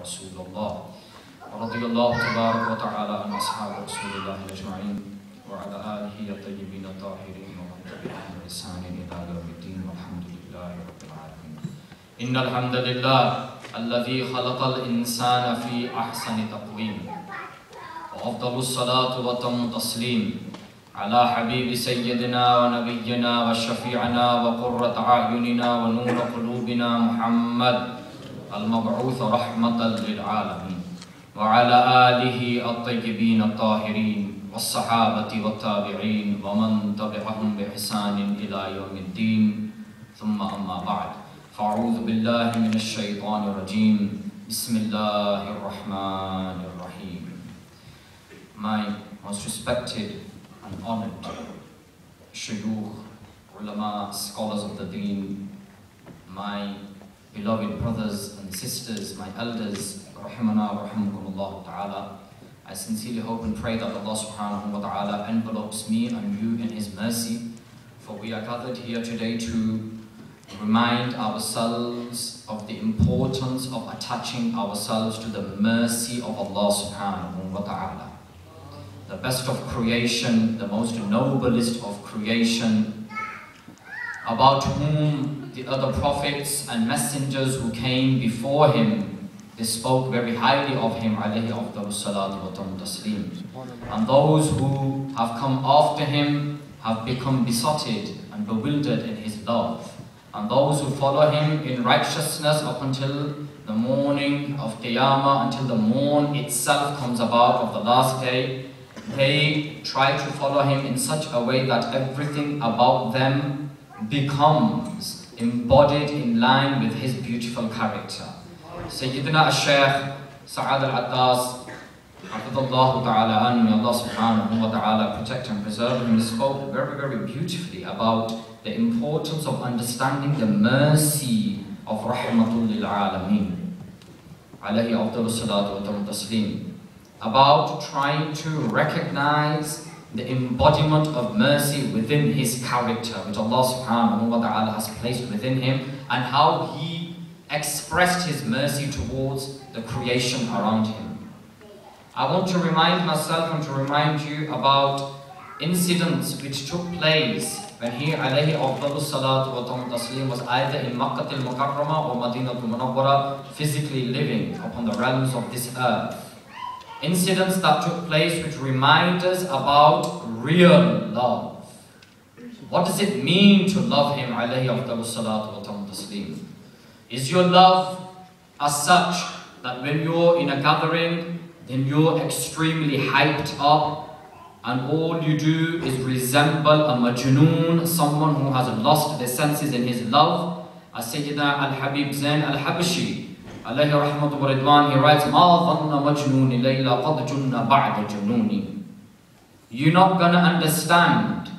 رسول الله. ورضي الله تبارك وتعالى عن أصحاب رسول الله أجمعين وعلى آله الطيبين الطاهرين ومن تبعهم بإحسان إلى يوم الدين والحمد لله رب العالمين. إن الحمد لله الذي خلق الإنسان في أحسن تقويم. وأفضل الصلاة وتم تسليم على حبيب سيدنا ونبينا وشفيعنا وقرة أعيننا ونور قلوبنا محمد المبعوث رحمة للعالمين. وعلى آله الطيبين الطاهرين والصحابة والتابعين ومن تبعهم بإحسان إلى يوم الدين. ثم أما بعد. فأعوذ بالله من الشيطان الرجيم. بسم الله الرحمن الرحيم. My most respected and honored shuyukh, ulama, scholars of the deen, my beloved brothers and sisters, my elders, rahimana ta'ala, I sincerely hope and pray that Allah subhanahu wa ta'ala envelopes me and you in His mercy, for we are gathered here today to remind ourselves of the importance of attaching ourselves to the mercy of Allah subhanahu wa ta'ala. The best of creation, the most noblest of creation, about whom the other prophets and messengers who came before him, they spoke very highly of him, alayhi taslim. And those who have come after him have become besotted and bewildered in his love. And those who follow him in righteousness up until the morning of Qiyamah, until the morn itself comes about of the last day, they try to follow him in such a way that everything about them becomes embodied in line with his beautiful character. Sayyidina al-Shaykh Sa'ad al-Attas, Hafidullah ta'ala may Allah subhanahu wa ta'ala protect and preserve him, spoke very, very beautifully about the importance of understanding the mercy of Rahmatul lil Alameen. Alayhi afdalu salatu wa taslim about trying to recognize the embodiment of mercy within his character, which Allah subhanahu wa ta'ala has placed within him, and how he expressed his mercy towards the creation around him. I want to remind myself and to remind you about incidents which took place when he alayhi salatu wa taslim was either in Makkah al-Mukarramah or Madinah al-Munawwara physically living upon the realms of this earth incidents that took place which remind us about real love. What does it mean to love Him? Is your love as such that when you're in a gathering, then you're extremely hyped up and all you do is resemble a majnoon, someone who has lost their senses in his love? As Sayyidina Al-Habib Zain Al-Habashi alayhi rahmatu wa ridwan, he writes, مَا ظَنَّ مَجْنُونِ لَيْلَا قَدْ جُنَّ بَعْدَ جُنُونِ You're not going to understand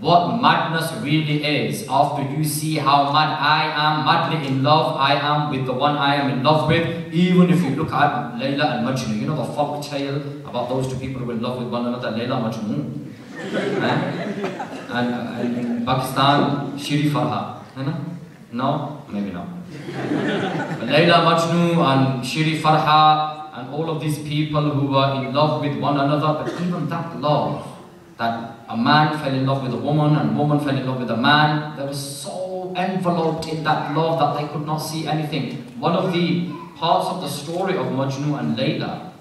what madness really is after you see how mad I am, madly in love I am with the one I am in love with, even if you look at Layla and Majnun. You know the folk tale about those two people who were in love with one another, Layla and Majnun? eh? and, and in Pakistan, Shiri Farha. No? Maybe not. Layla Majnu and Shiri Farha and all of these people who were in love with one another, but even that love, that a man fell in love with a woman and a woman fell in love with a man, they were so enveloped in that love that they could not see anything. One of the parts of the story of Majnu and Layla,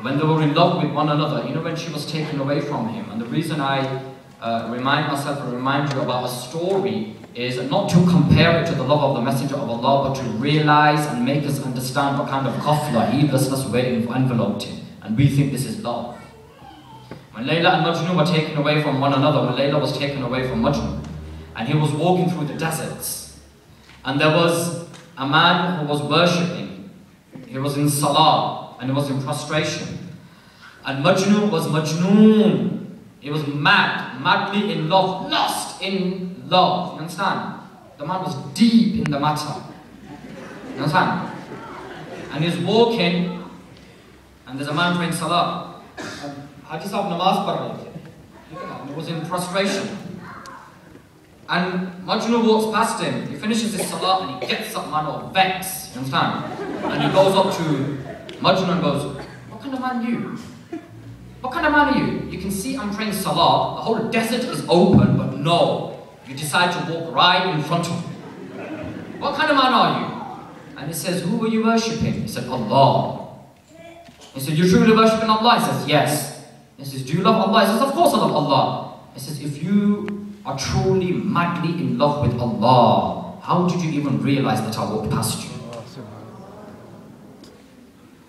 when they were in love with one another, you know, when she was taken away from him, and the reason I uh, remind myself and remind you about a story is not to compare it to the love of the Messenger of Allah, but to realize and make us understand what kind of ghafla he thus has enveloped in. And we think this is love. When Layla and Majnun were taken away from one another, when Layla was taken away from Majnun, and he was walking through the deserts, and there was a man who was worshipping, he was in salah, and he was in prostration. And Majnun was Majnun, he was mad, madly in love, lost in love. You understand? The man was deep in the matter. You understand? And he's walking, and there's a man praying salah. Haji Sahib namaz par He was in prostration. And Majnu walks past him. He finishes his salah and he gets up, man, or vex. You understand? And he goes up to Majnun and goes, What kind of man are you? What kind of man are you? You can see I'm praying Salah, the whole desert is open, but no, you decide to walk right in front of me. What kind of man are you? And he says, Who were you worshipping? He said, Allah. He said, You're truly worshipping Allah? He says, Yes. He says, Do you love Allah? He says, Of course I love Allah. He says, If you are truly madly in love with Allah, how did you even realize that I walked past you?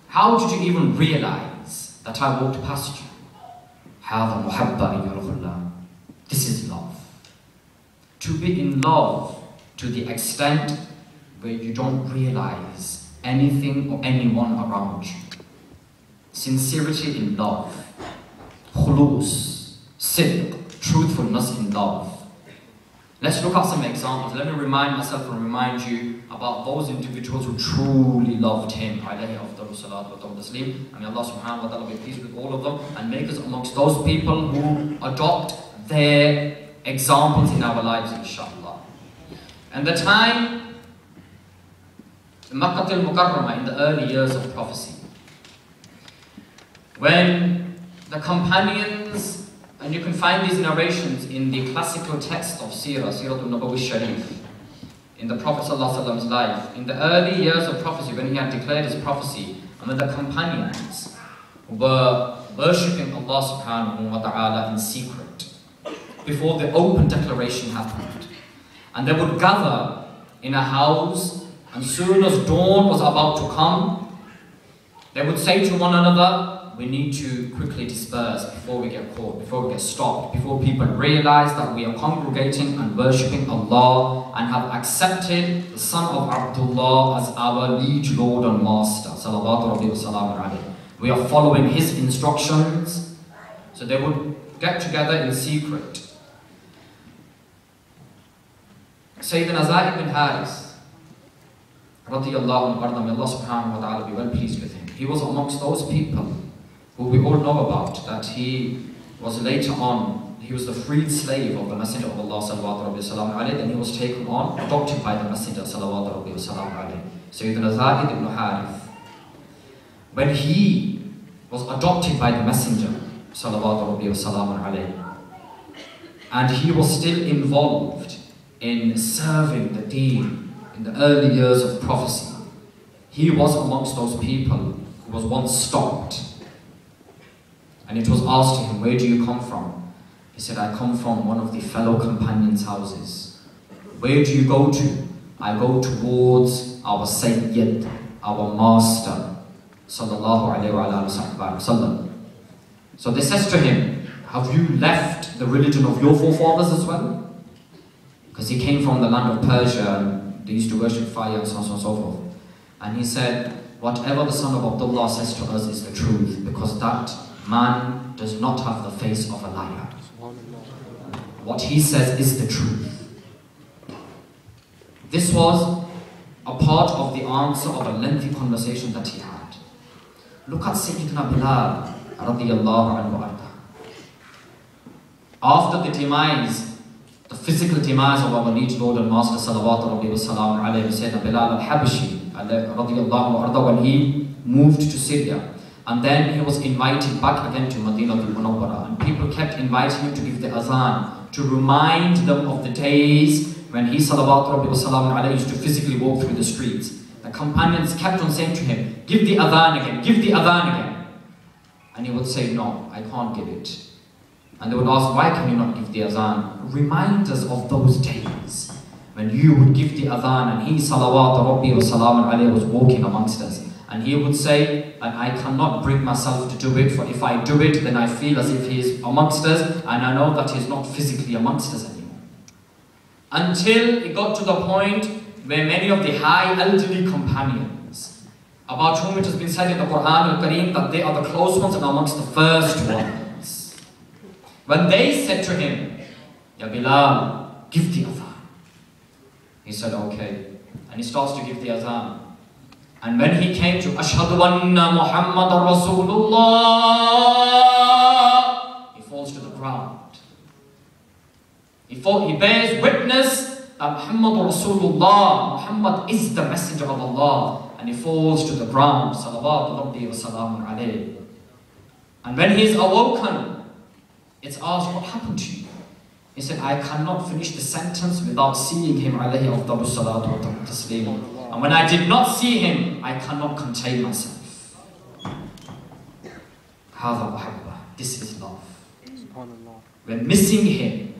How did you even realize that I walked past you? هذا محبة This is love. To be in love to the extent where you don't realize anything or anyone around you. Sincerity in love, khulus, sidq, truthfulness in love. Let's look at some examples. Let me remind myself and remind you about those individuals who truly loved him. Alayhi may Allah subhanahu wa ta'ala be pleased with all of them and make us amongst those people who adopt their examples in our lives, inshallah. And the time, Makkah al-Mukarramah, in the early years of prophecy, when the companions, and you can find these narrations in the classical text of Sirah, Sirah al-Nabawi Sharif, in the Prophet's life, in the early years of prophecy, when he had declared his prophecy, and the companions were worshipping Allah subhanahu wa ta'ala in secret, before the open declaration happened. And they would gather in a house, and soon as dawn was about to come, they would say to one another, we need to quickly disperse before we get caught, before we get stopped, before people realize that we are congregating and worshipping Allah and have accepted the son of Abdullah as our liege lord and master. We are following his instructions. So they would get together in secret Sayyidina Zaid bin Haris, radiallahu anhu, may Allah subhanahu wa ta'ala be well pleased with him. He was amongst those people who we all know about, that he was later on, he was the freed slave of the Messenger of Allah sallallahu alayhi then he was taken on, adopted by the Messenger sallallahu alayhi Sayyidina Zaid ibn Harith. When he was adopted by the Messenger sallallahu alayhi and he was still involved in serving the deen in the early years of prophecy. He was amongst those people who was once stopped. And it was asked to him, Where do you come from? He said, I come from one of the fellow companions' houses. Where do you go to? I go towards our Sayyid, our Master. Sallallahu. So they says to him, Have you left the religion of your forefathers as well? because he came from the land of Persia and they used to worship fire and so on and so forth. And he said, whatever the son of Abdullah says to us is the truth because that man does not have the face of a liar. What he says is the truth. This was a part of the answer of a lengthy conversation that he had. Look at Sayyidina Bilal radiallahu anhu. After the demise the physical demise of our liege Lord and Master Wasalam alayhi Sayyidina Bilal al-Habashi radiallahu when he moved to Syria. And then he was invited back again to Medina al-Munawwara and people kept inviting him to give the azan to remind them of the days when he alayhi used to physically walk through the streets. The companions kept on saying to him, give the adhan again, give the adhan again. And he would say, no, I can't give it. And they would ask, why can you not give the azan? Remind us of those days when you would give the adhan and he, salawat rabbi salam alayhi, was walking amongst us. And he would say, I cannot bring myself to do it, for if I do it, then I feel as if he is amongst us, and I know that he is not physically amongst us anymore. Until it got to the point where many of the high elderly companions, about whom it has been said in the Quran al-Kareem that they are the close ones and amongst the first ones. When they said to him, Ya Bilal, give the azan. He said, okay. And he starts to give the azan. And when he came to Ashhadu anna Muhammad Rasulullah, he falls to the ground. He, fall, he bears witness that Muhammad Rasulullah, Muhammad is the messenger of Allah. And he falls to the ground. And when he's awoken, it's asked, What happened to you? He said, I cannot finish the sentence without seeing him. Alayhi salatu wa taslim. And when I did not see him, I cannot contain myself. This is love. When missing him,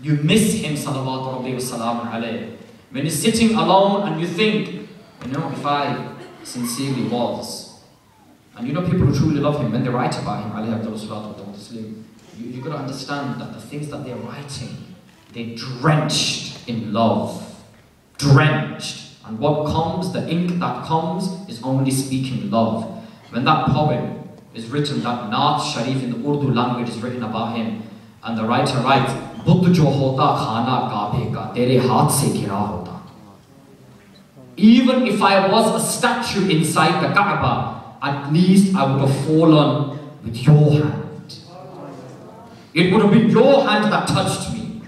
you miss him, sallallahu alayhi When you're sitting alone and you think, you know, if I sincerely was, and you know people who truly love him, when they write about him, you've got to understand that the things that they're writing, they're drenched in love. Drenched. And what comes, the ink that comes, is only speaking love. When that poem is written, that Naat Sharif in the Urdu language is written about him, and the writer writes, Buddh jo hota khana kaabe ka, tere haath se gira hota. Even if I was a statue inside the Kaaba, at least I would have fallen with your hand. It would have been your hand that touched me.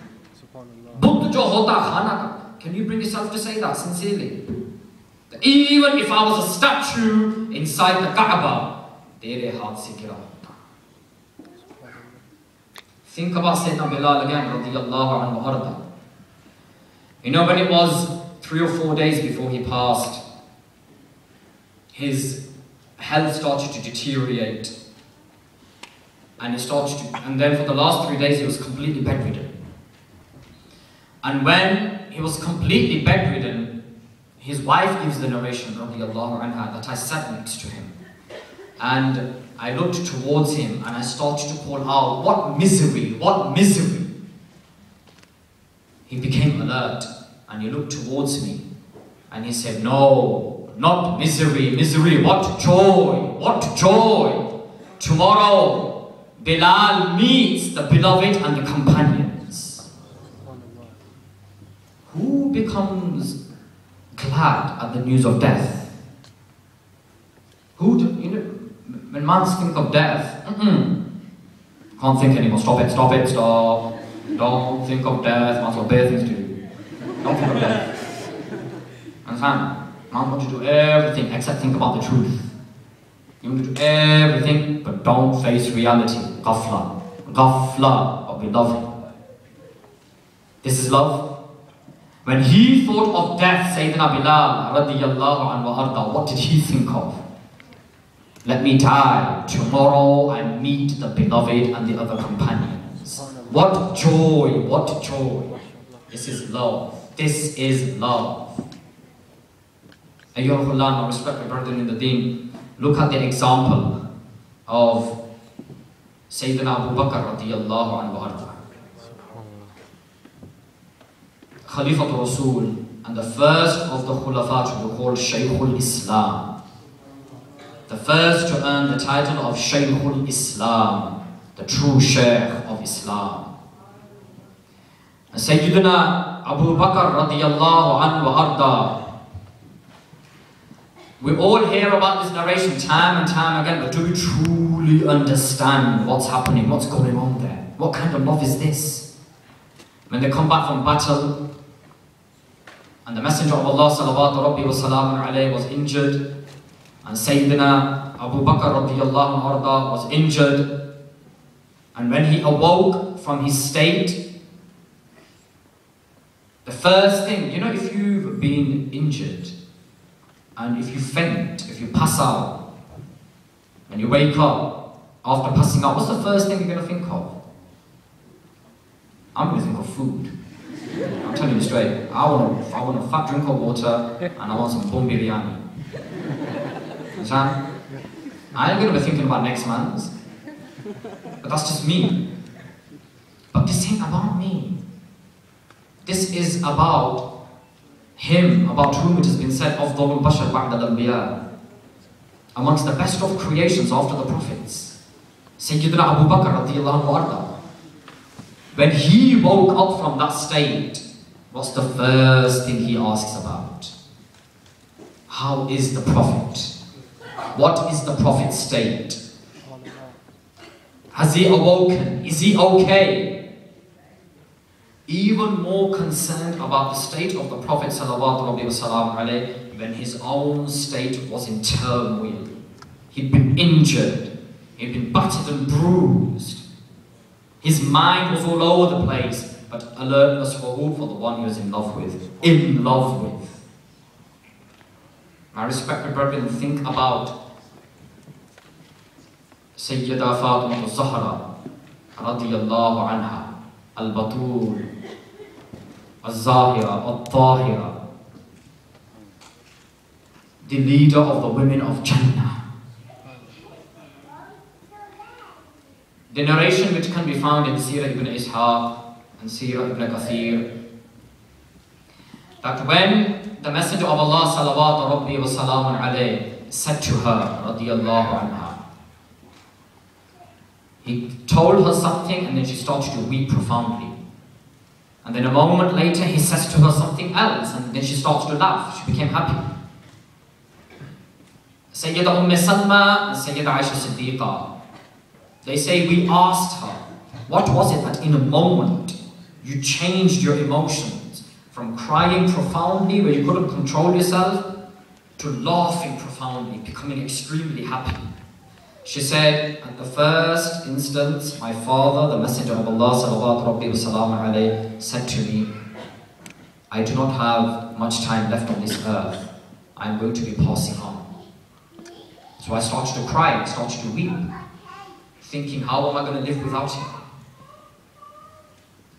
Buddh jo hota khana ka. Can you bring yourself to say that sincerely? That even if I was a statue inside the Kaaba, tere haath se. Think about Sayyidina Bilal again, radiallahu anhu You know when it was three or four days before he passed, his health started to deteriorate. And he started to, and then for the last three days he was completely bedridden. And when he was completely bedridden, his wife gives the narration, anha, that I sat next to him. And I looked towards him and I started to call out, What misery! What misery! He became alert and he looked towards me and he said, No, not misery, misery, what joy, what joy. Tomorrow, Bilal meets the beloved and the companions. Who becomes glad at the news of death? Who, do, you know, when man think of death, mm -mm, can't think anymore. Stop it, stop it, stop. Don't think of death, man's got better things to do. Don't think of death. Understand? Man want to do everything except think about the truth. You want to do everything, but don't face reality. Ghafla. Ghafla of beloved. This is love. When he thought of death, Sayyidina Bilal radiallahu anhu arda, what did he think of? Let me die. Tomorrow I meet the beloved and the other companions. What joy, what joy. This is love. This is love. Ayyuhullah, respected brethren in the deen, look at the example of Sayyidina Abu Bakr radiallahu anhu. Khalifatul Rasul and the first of the Khulafat who were called Shaykhul Islam. The first to earn the title of Shaykhul Islam, the true Shaykh of Islam. And Sayyidina Abu Bakr radiallahu anhu arda. We all hear about this narration time and time again, but do we truly understand what's happening, what's going on there? What kind of love is this? When they come back from battle, and the Messenger of Allah salawatu rabbi wa salamun alayhi was injured, and Sayyidina Abu Bakr radiallahu anhu was injured, and when he awoke from his state, the first thing, you know, if you've been injured and if you faint, if you pass out, and you wake up after passing out, what's the first thing you're going to think of? I'm going to think of food. Telling you straight. I want a, I want a fat drink of water and I want some bone biryani. Understand? I ain't going to be thinking about next man's. But that's just me. But this ain't about me. This is about him, about whom it has been said, of Bashar Ba'd al amongst the best of creations after the prophets. Sayyidina Abu Bakr radiallahu anhu. When he woke up from that state, what's the first thing he asks about? How is the Prophet? What is the Prophet's state? Has he awoken? Is he okay? even more concerned about the state of the Prophet when his own state was in turmoil. He'd been injured, he'd been battered and bruised. His mind was all over the place, but alertness for who? For the one he was in love with. In love with. My respected brethren, think about Sayyida Fatima al-Zahra radiyallahu anha, al-Batul, al-Zahira, al-Tahira, the leader of the women of Jannah. The narration which can be found in Sirah ibn Ishaq and Sirah ibn Kathir. That when the Messenger of Allah salawatu rabbi wa salamun said to her radiyallahu anha he told her something and then she started to weep profoundly. And then a moment later he says to her something else and then she starts to laugh. She became happy. Sayyida Umm Salma and Sayyida Aisha Siddiqa they say we asked her, what was it that in a moment you changed your emotions from crying profoundly where you couldn't control yourself to laughing profoundly, becoming extremely happy. She said, at the first instance, my father, the Messenger of Allah وسلم, said to me, I do not have much time left on this earth. I'm going to be passing on. So I started to cry, I started to weep thinking, how am I going to live without him?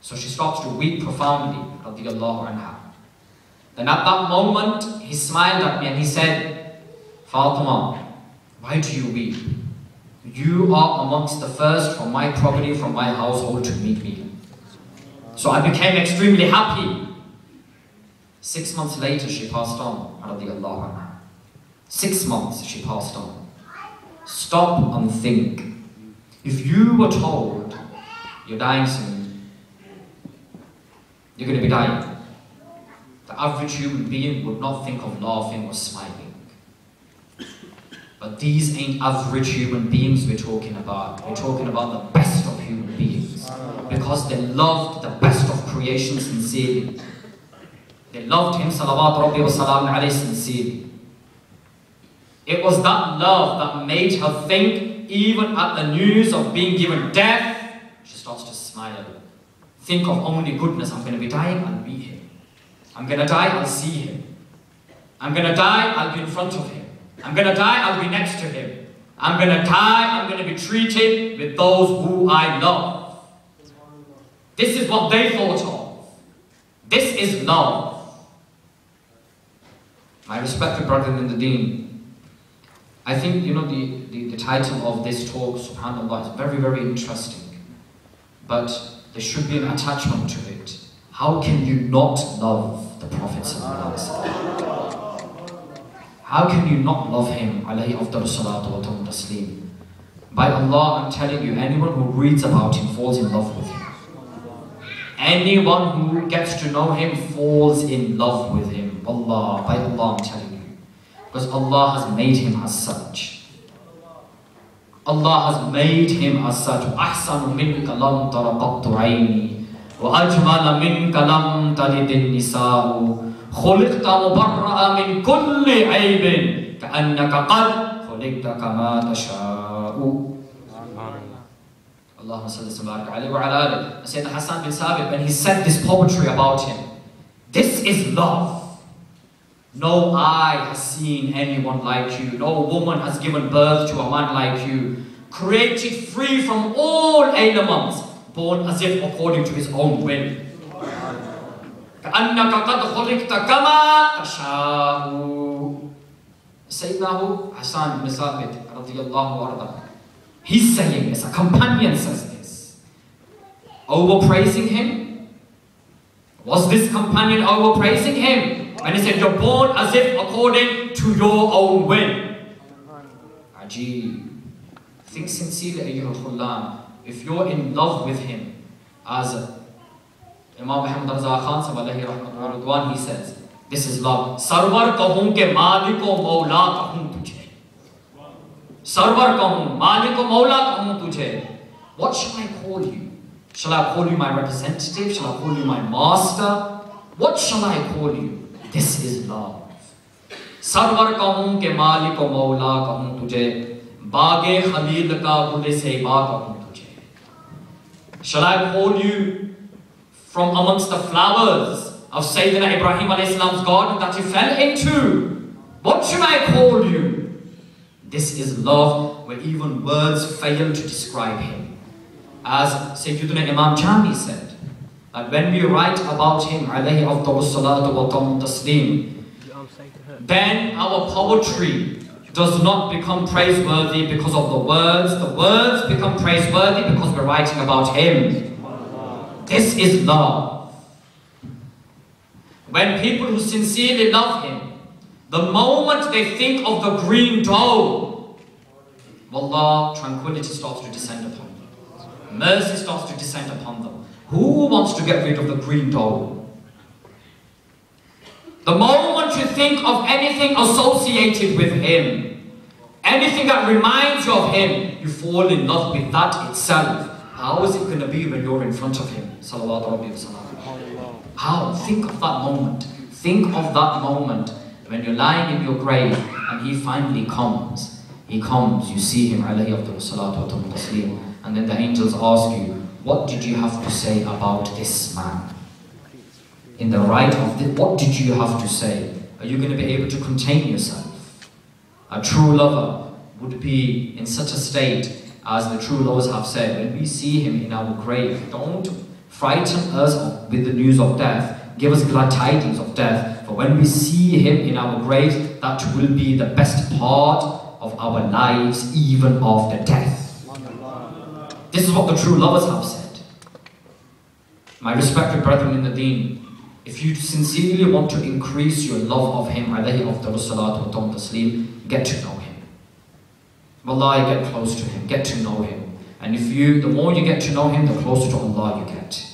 So she starts to weep profoundly, radiallahu anha. Then at that moment, he smiled at me and he said, Fatima, why do you weep? You are amongst the first from my property, from my household to meet me. So I became extremely happy. Six months later, she passed on, radiallahu anha. Six months, she passed on. Stop and think. If you were told you're dying soon, you're going to be dying, the average human being would not think of laughing or smiling. But these ain't average human beings we're talking about. We're talking about the best of human beings. Because they loved the best of creation sincerely. They loved him, salawat rabbi wa salam alayhi, sincerely. It was that love that made her think even at the news of being given death, she starts to smile. Think of only goodness. I'm going to be dying, I'll be him. I'm going to die, I'll see him. I'm going to die, I'll be in front of him. I'm going to die, I'll be next to him. I'm going to die, I'm going to be treated with those who I love. This is what they thought of. This is love. My respected brother in the deen, I think, you know, the, the, the title of this talk, subhanAllah, is very, very interesting. But there should be an attachment to it. How can you not love the Prophet How can you not love him? By Allah, I'm telling you, anyone who reads about him falls in love with him. Anyone who gets to know him falls in love with him. Allah, by Allah, I'm telling you. Because Allah has made him as such. Allah has made him as such. أحسن منك لم تر قط عيني وأجمل منك لم تلد النساء خلقت مبرأ من كل عيب كأنك قد خلقت كما تشاء اللهم صل وسلم عليه وعلى آله Sayyidina Hassan bin Sabit when he said this poetry about him this is love no eye has seen anyone like you. No woman has given birth to a man like you. Created free from all elements, born as if according to his own will. كأنك قد خلقت كما تشاء Sayyidina Hassan bin Sabit radiallahu anhu. He's saying this, a companion says this. Overpraising him? Was this companion overpraising him? And he said, You're born as if according to your own will. Ajib. Think sincerely, ayyuhal khullan. If you're in love with him, as Imam Muhammad Raza Khan Ridwan, he says, This is love. Sarwar kahun ke maliko maula kahun tujhe. Sarwar kahun, maliko maula kahun tujhe. What shall I call you? Shall I call you my representative? Shall I call you my master? What shall I call you? This is love. सरवर कहूं के मालिक मौला कहूं तुझे बागे खलील का गुल सेबा कहूं तुझे Shall I call you from amongst the flowers of Sayyidina Ibrahim alayhi salam's garden that you fell into? What should I call you? This is love where even words fail to describe him. As Sayyidina Imam Jami said, that when we write about him, then our poetry does not become praiseworthy because of the words. The words become praiseworthy because we're writing about Him. This is love. When people who sincerely love Him, the moment they think of the green dome, Wallah, tranquility starts to descend upon them. Mercy starts to descend upon them. Who wants to get rid of the green dome? The moment you think of anything associated with Him, anything that reminds you of Him, you fall in love with that itself. How is it going to be when you're in front of Him? How? Think of that moment. Think of that moment when you're lying in your grave and He finally comes. He comes, you see Him, and then the angels ask you, What did you have to say about this man? in the right of the, what did you have to say? Are you going to be able to contain yourself? A true lover would be in such a state as the true lovers have said, when we see him in our grave, don't frighten us with the news of death. Give us glad tidings of death. For when we see him in our grave, that will be the best part of our lives, even after death. This is what the true lovers have said. My respected brethren in the deen, if you sincerely want to increase your love of Him, alayhi afdalu salatu wa taslim, get to know Him. Wallahi, get close to Him, get to know Him. And if you, the more you get to know Him, the closer to Allah you get.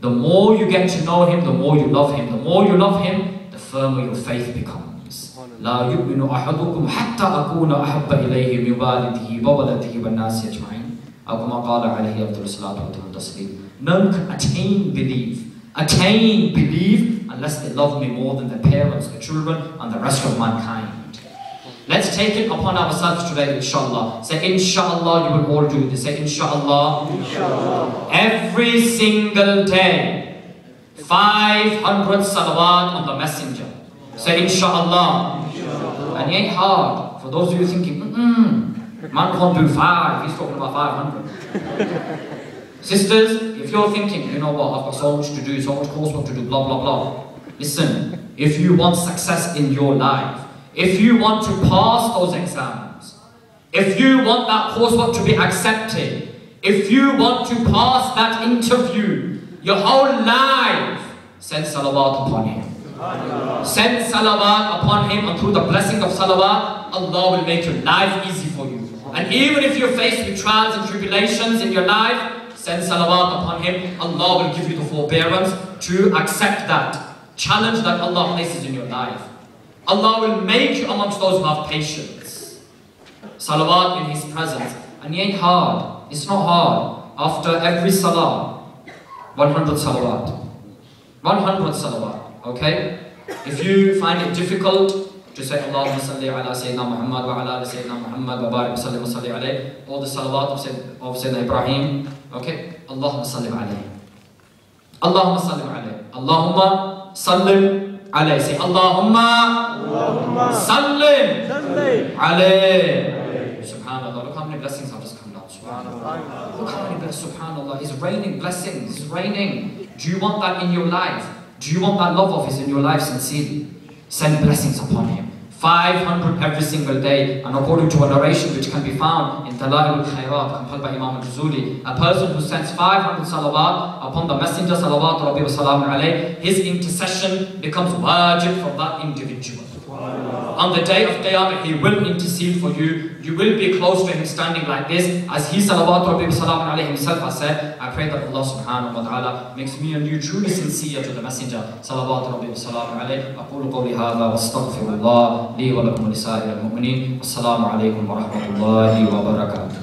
The more you get to know Him, the more you love Him. The more you love Him, the firmer your faith becomes. لا يؤمن أحدكم حتى أكون أحب إليه من والده وولده والناس أجمعين or None attain belief. Attain belief unless they love me more than their parents, their children, and the rest of mankind. Let's take it upon ourselves today, inshallah. Say, inshallah, you will all do this. Say, inshallah. inshallah. Every single day, 500 salawat on the messenger. Say, inshallah. inshallah. And it ain't hard. For those of you thinking, mm-mm, man can't do five, he's talking about 500. Sisters, if you're thinking, you know what, I've got so much to do, so much coursework to do, blah, blah, blah. Listen, if you want success in your life, if you want to pass those exams, if you want that coursework to be accepted, if you want to pass that interview, your whole life, send salawat upon him. Send salawat upon him and through the blessing of salawat, Allah will make your life easy. And even if you're faced with trials and tribulations in your life, send salawat upon him, Allah will give you the forbearance to accept that challenge that Allah places in your life. Allah will make you amongst those who have patience. Salawat in His presence. And it ain't hard. It's not hard. After every salah, 100 salawat. 100 salawat. Okay? If you find it difficult, to say Allahumma salli ala Sayyidina Muhammad wa ala Sayyidina Muhammad wa barik salli wa salli alayhi, all the salawat of, Sayyid, of Sayyidina Ibrahim, okay? Allahumma salli alayhi. Allahumma salli alayhi. Allahumma sallim alayhi. Say Allahumma, Allahumma sallim alayhi. Subhanallah, look how many blessings have just come down. Subhanallah. Look how many blessings, subhanallah. It's raining blessings, it's raining. Do you want that in your life? Do you want that love of His in your life sincerely? Send blessings upon him. 500 every single day. And according to a narration which can be found in Dalail al-Khairat, compiled by Imam al-Juzuli, a person who sends 500 salawat upon the Messenger salawat rabbi wa alayh, his intercession becomes wajib for that individual. On the day of Qiyamah, He will intercede for you. You will be close to Him standing like this. As He salawat rabbi salam alayhi himself has said, I pray that Allah subhanahu wa ta'ala makes me and you truly sincere to the Messenger. Salawat rabbi salam alayhi. أقول قولي هذا واستغفر الله لي ولكم ولسائر المؤمنين. والسلام عليكم ورحمة الله وبركاته.